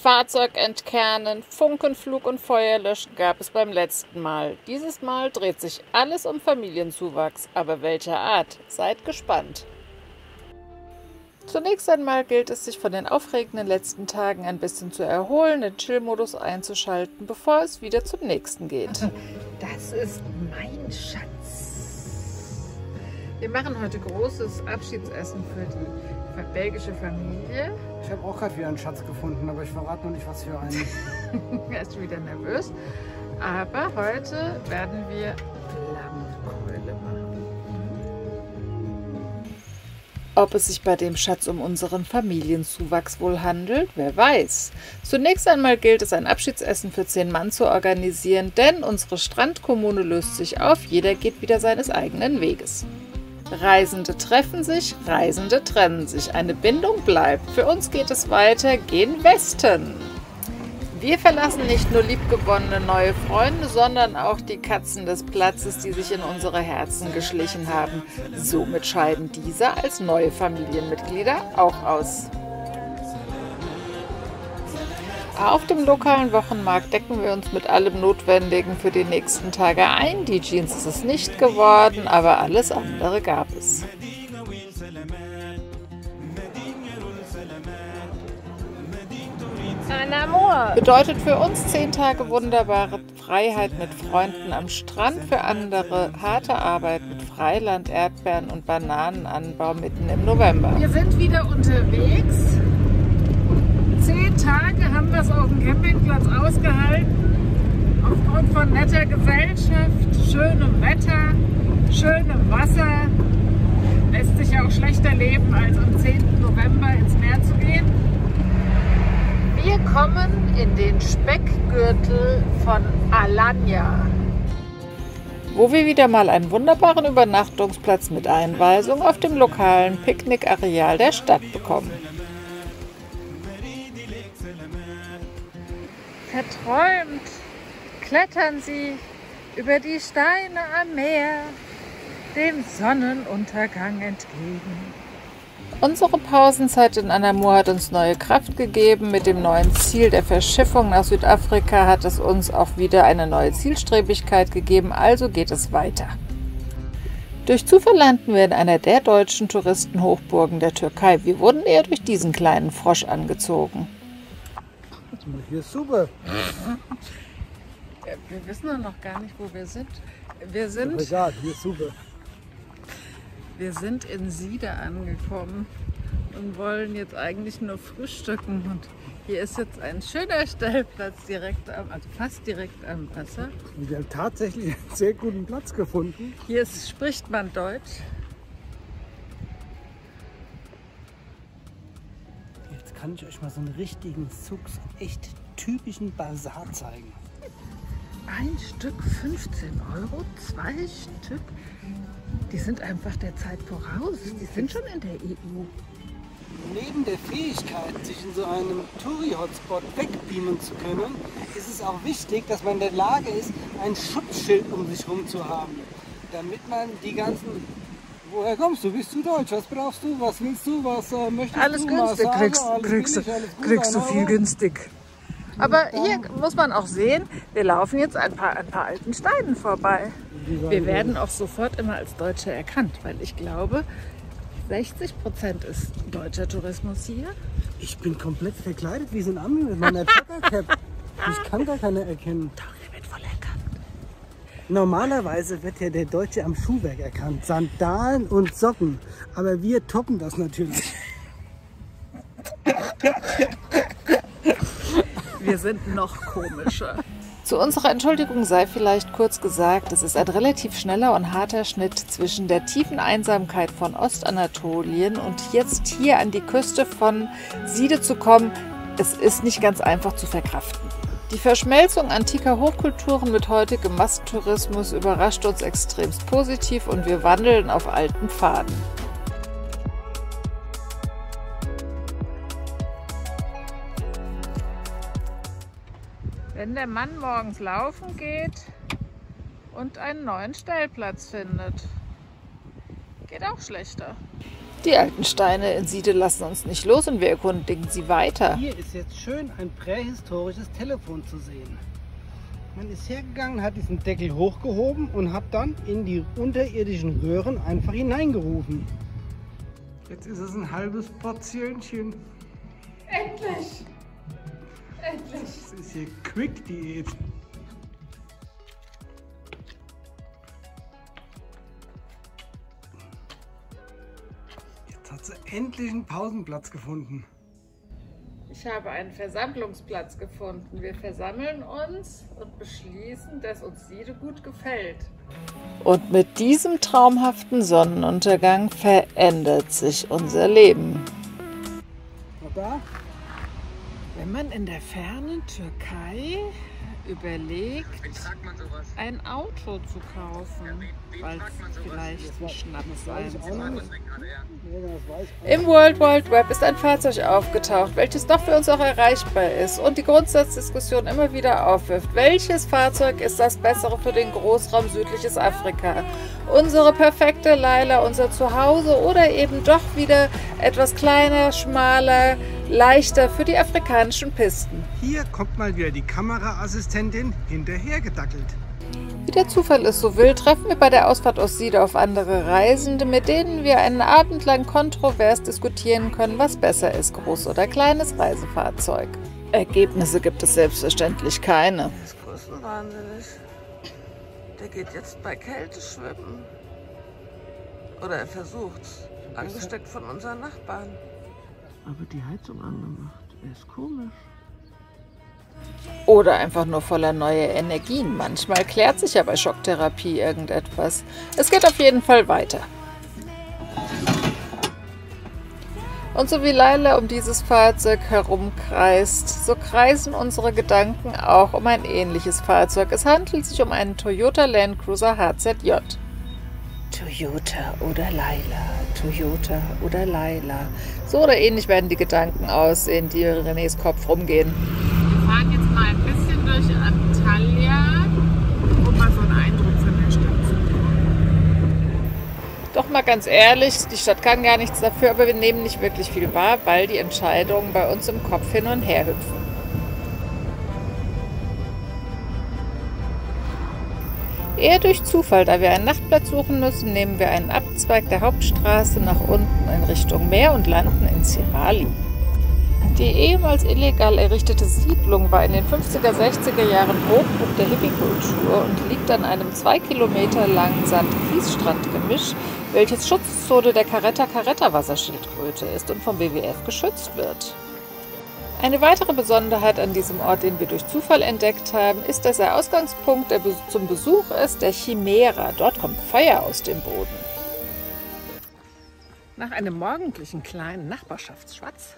Fahrzeug entkernen, Funkenflug und Feuer löschen gab es beim letzten Mal. Dieses Mal dreht sich alles um Familienzuwachs, aber welcher Art? Seid gespannt. Zunächst einmal gilt es, sich von den aufregenden letzten Tagen ein bisschen zu erholen, den Chill-Modus einzuschalten, bevor es wieder zum nächsten geht. Das ist mein Schatz. Wir machen heute großes Abschiedsessen für die belgische Familie. Ich habe auch gerade wieder einen Schatz gefunden, aber ich verrate noch nicht, was für einen. er ist schon wieder nervös. Aber heute werden wir Flammkeule machen. Ob es sich bei dem Schatz um unseren Familienzuwachs wohl handelt, wer weiß. Zunächst einmal gilt es, ein Abschiedsessen für zehn Mann zu organisieren, denn unsere Strandkommune löst sich auf, jeder geht wieder seines eigenen Weges. Reisende treffen sich, Reisende trennen sich. Eine Bindung bleibt. Für uns geht es weiter, gehen Westen. Wir verlassen nicht nur liebgewonnene neue Freunde, sondern auch die Katzen des Platzes, die sich in unsere Herzen geschlichen haben. Somit scheiden diese als neue Familienmitglieder auch aus. Auf dem lokalen Wochenmarkt decken wir uns mit allem Notwendigen für die nächsten Tage ein. Die Jeans ist es nicht geworden, aber alles andere gab es. Bedeutet für uns zehn Tage wunderbare Freiheit mit Freunden am Strand, für andere harte Arbeit mit Freiland, Erdbeeren und Bananenanbau mitten im November. Wir sind wieder unterwegs. Tage haben wir es auf dem Campingplatz ausgehalten. Aufgrund von netter Gesellschaft, schönem Wetter, schönem Wasser. Lässt sich auch schlechter leben, als am 10. November ins Meer zu gehen. Wir kommen in den Speckgürtel von Alanya. Wo wir wieder mal einen wunderbaren Übernachtungsplatz mit Einweisung auf dem lokalen Picknickareal der Stadt bekommen. Verträumt klettern sie über die Steine am Meer dem Sonnenuntergang entgegen. Unsere Pausenzeit in Anamur hat uns neue Kraft gegeben. Mit dem neuen Ziel der Verschiffung nach Südafrika hat es uns auch wieder eine neue Zielstrebigkeit gegeben, also geht es weiter. Durch Zufall landen wir in einer der deutschen Touristenhochburgen der Türkei. Wir wurden eher durch diesen kleinen Frosch angezogen. Hier ist super. Wir wissen noch gar nicht, wo wir sind. Wir sind, Egal, hier super. wir sind in Siede angekommen und wollen jetzt eigentlich nur frühstücken. Und hier ist jetzt ein schöner Stellplatz direkt am, also fast direkt am Wasser. Und wir haben tatsächlich einen sehr guten Platz gefunden. Hier ist, spricht man Deutsch. Kann ich euch mal so einen richtigen Zug, so einen echt typischen Bazar zeigen. Ein Stück 15 Euro, zwei Stück. Die sind einfach der Zeit voraus. Die sind schon in der EU. Neben der Fähigkeit, sich in so einem Touri-Hotspot wegbeamen zu können, ist es auch wichtig, dass man in der Lage ist, ein Schutzschild um sich herum zu haben. Damit man die ganzen. Woher kommst du? Bist du deutsch? Was brauchst du? Was willst du? Was äh, möchtest Alles du? günstig Massage? kriegst, Alles kriegst, du, billig, alles gut, kriegst du viel günstig. Aber hier muss man auch sehen, wir laufen jetzt ein paar, ein paar alten Steinen vorbei. Wir werden auch sofort immer als Deutsche erkannt, weil ich glaube, 60 Prozent ist deutscher Tourismus hier. Ich bin komplett verkleidet wie so ein Ami mit meiner Trucker-Cap. Ich kann gar keiner erkennen. Doch, hier wird voll erkannt. Normalerweise wird ja der Deutsche am Schuhwerk erkannt. Sandalen und Socken. Aber wir toppen das natürlich. Wir sind noch komischer. Zu unserer Entschuldigung sei vielleicht kurz gesagt, es ist ein relativ schneller und harter Schnitt zwischen der tiefen Einsamkeit von Ostanatolien und jetzt hier an die Küste von Siede zu kommen. Es ist nicht ganz einfach zu verkraften. Die Verschmelzung antiker Hochkulturen mit heutigem Massentourismus überrascht uns extremst positiv und wir wandeln auf alten Pfaden. Wenn der Mann morgens laufen geht und einen neuen Stellplatz findet, geht auch schlechter. Die alten Steine in Siede lassen uns nicht los und wir erkundigen sie weiter. Hier ist jetzt schön ein prähistorisches Telefon zu sehen. Man ist hergegangen, hat diesen Deckel hochgehoben und hat dann in die unterirdischen Röhren einfach hineingerufen. Jetzt ist es ein halbes Portionchen. Endlich! Endlich! Das ist hier Quick-Diät. Endlich einen Pausenplatz gefunden. Ich habe einen Versammlungsplatz gefunden. Wir versammeln uns und beschließen, dass uns Siede gut gefällt. Und mit diesem traumhaften Sonnenuntergang verändert sich unser Leben. da? Wenn man in der fernen Türkei überlegt, ein Auto zu kaufen, weil es vielleicht ein Schnaps sein soll. Im World Wide Web ist ein Fahrzeug aufgetaucht, welches doch für uns auch erreichbar ist und die Grundsatzdiskussion immer wieder aufwirft. Welches Fahrzeug ist das bessere für den Großraum südliches Afrika? Unsere perfekte Laila, unser Zuhause oder eben doch wieder etwas kleiner, schmaler, leichter für die afrikanischen Pisten? Hier kommt mal wieder die Kameraassistentin hinterhergedackelt. Wie der Zufall es so will, treffen wir bei der Ausfahrt aus Siede auf andere Reisende, mit denen wir einen Abend lang kontrovers diskutieren können, was besser ist, groß oder kleines Reisefahrzeug. Ergebnisse gibt es selbstverständlich keine. Das ist größenwahnsinnig. Der geht jetzt bei Kälte schwimmen. Oder er versucht's. Angesteckt von unseren Nachbarn. Aber die Heizung angemacht. Er ist komisch. Oder einfach nur voller neuer Energien. Manchmal klärt sich ja bei Schocktherapie irgendetwas. Es geht auf jeden Fall weiter. Und so wie Laila um dieses Fahrzeug herumkreist, so kreisen unsere Gedanken auch um ein ähnliches Fahrzeug. Es handelt sich um einen Toyota Land Cruiser HZJ. Toyota oder Laila, Toyota oder Laila. So oder ähnlich werden die Gedanken aussehen, die in Renés Kopf rumgehen. Wir fahren jetzt mal ein bisschen durch Antalya, um mal so einen Eindruck von der Stadt zu bekommen. Doch mal ganz ehrlich, die Stadt kann gar nichts dafür, aber wir nehmen nicht wirklich viel wahr, weil die Entscheidungen bei uns im Kopf hin und her hüpfen. Eher durch Zufall, da wir einen Nachtplatz suchen müssen, nehmen wir einen Abzweig der Hauptstraße nach unten in Richtung Meer und landen in Sirali. Die ehemals illegal errichtete Siedlung war in den 50er, 60er Jahren Hochburg der Hippiekultur und liegt an einem zwei Kilometer langen Sand-Kiesstrand-Gemisch, welches Schutzzone der Caretta-Caretta-Wasserschildkröte ist und vom WWF geschützt wird. Eine weitere Besonderheit an diesem Ort, den wir durch Zufall entdeckt haben, ist, dass er Ausgangspunkt der Be zum Besuch ist der Chimera. Dort kommt Feuer aus dem Boden. Nach einem morgendlichen kleinen Nachbarschaftsschwatz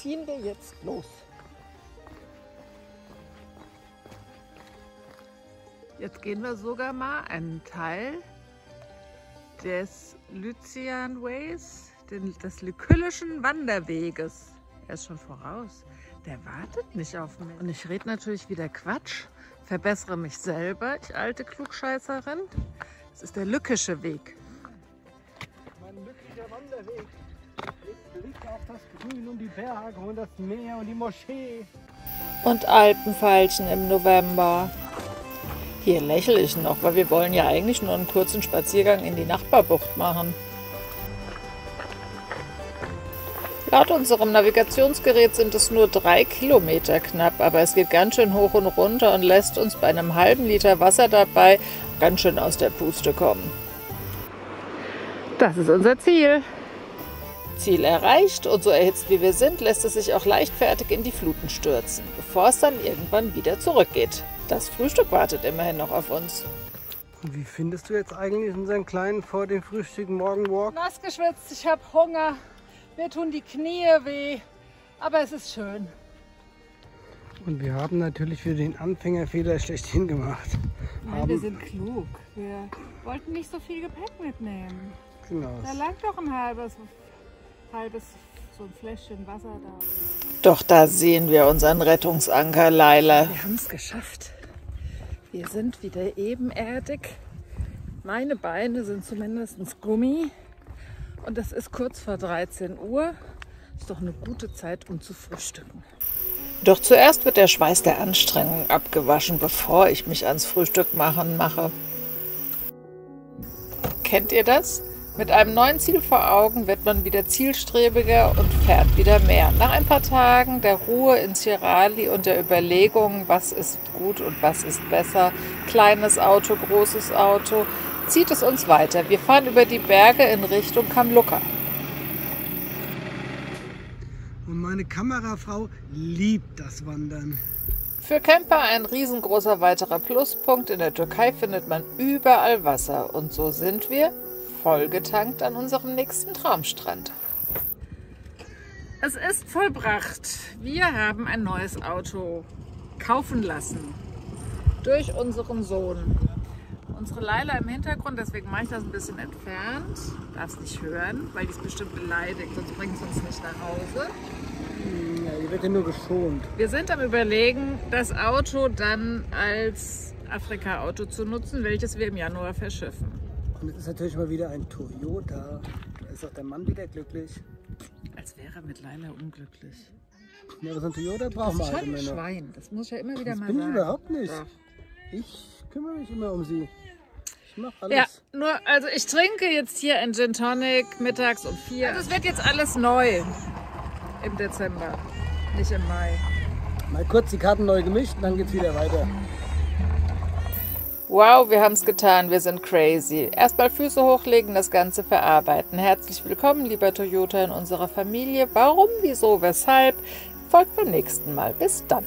ziehen wir jetzt los. Jetzt gehen wir sogar mal einen Teil des Lycian Ways, den, des Lykyllischen Wanderweges. Er ist schon voraus. Der wartet nicht auf mich. Und ich rede natürlich wieder Quatsch, verbessere mich selber, ich alte Klugscheißerin. Das ist der Lückische Weg. Mein lücklicher Wanderweg blickt auf das Grün und die Berge und das Meer und die Moschee. Und Alpenfeilchen im November. Hier lächle ich noch, weil wir wollen ja eigentlich nur einen kurzen Spaziergang in die Nachbarbucht machen. Laut unserem Navigationsgerät sind es nur drei Kilometer knapp, aber es geht ganz schön hoch und runter und lässt uns bei einem halben Liter Wasser dabei ganz schön aus der Puste kommen. Das ist unser Ziel. Ziel erreicht und so erhitzt wie wir sind, lässt es sich auch leichtfertig in die Fluten stürzen, bevor es dann irgendwann wieder zurückgeht. Das Frühstück wartet immerhin noch auf uns. Und wie findest du jetzt eigentlich unseren kleinen vor dem Frühstück Morgenwalk? Nass geschwitzt, ich habe Hunger. Mir tun die Knie weh. Aber es ist schön. Und wir haben natürlich für den Anfängerfehler schlechthin gemacht. Nein, haben, wir sind klug. Wir wollten nicht so viel Gepäck mitnehmen. genau. Da lag doch ein halbes, halbes so ein Fläschchen Wasser da. Doch da sehen wir unseren Rettungsanker, Laila. Wir haben es geschafft. Wir sind wieder ebenerdig. Meine Beine sind zumindest Gummi. Und es ist kurz vor 13 Uhr. Ist doch eine gute Zeit, um zu frühstücken. Doch zuerst wird der Schweiß der Anstrengung abgewaschen, bevor ich mich ans Frühstück machen mache. Kennt ihr das? Mit einem neuen Ziel vor Augen wird man wieder zielstrebiger und fährt wieder mehr. Nach ein paar Tagen der Ruhe in Cirali und der Überlegung, was ist gut und was ist besser, kleines Auto, großes Auto, zieht es uns weiter. Wir fahren über die Berge in Richtung Kamluka. Und meine Kamerafrau liebt das Wandern. Für Camper ein riesengroßer weiterer Pluspunkt. In der Türkei findet man überall Wasser. Und so sind wir vollgetankt an unserem nächsten Traumstrand. Es ist vollbracht. Wir haben ein neues Auto kaufen lassen durch unseren Sohn. Unsere Leila im Hintergrund, deswegen mache ich das ein bisschen entfernt. Darf es nicht hören, weil die ist bestimmt beleidigt, sonst bringt es uns nicht nach Hause. Ja, die wird ja nur geschont. Wir sind am Überlegen, das Auto dann als Afrika-Auto zu nutzen, welches wir im Januar verschiffen. Und es ist natürlich mal wieder ein Toyota. Da ist auch der Mann wieder glücklich. Als wäre er mit Leila unglücklich. Ja, aber so ein Toyota brauchen wir Das ist halt immer noch. Schwein. Das muss ich ja immer wieder Das mal bin ich sagen. überhaupt nicht. Doch. Ich kümmere mich immer um sie. Ich mache alles. Ja, nur, also ich trinke jetzt hier ein Gin Tonic mittags um vier. Also es wird jetzt alles neu im Dezember, nicht im Mai. Mal kurz die Karten neu gemischt und dann geht's wieder weiter. Wow, wir haben es getan, wir sind crazy. Erstmal Füße hochlegen, das Ganze verarbeiten. Herzlich willkommen, lieber Toyota, in unserer Familie. Warum, wieso, weshalb? Folgt beim nächsten Mal. Bis dann.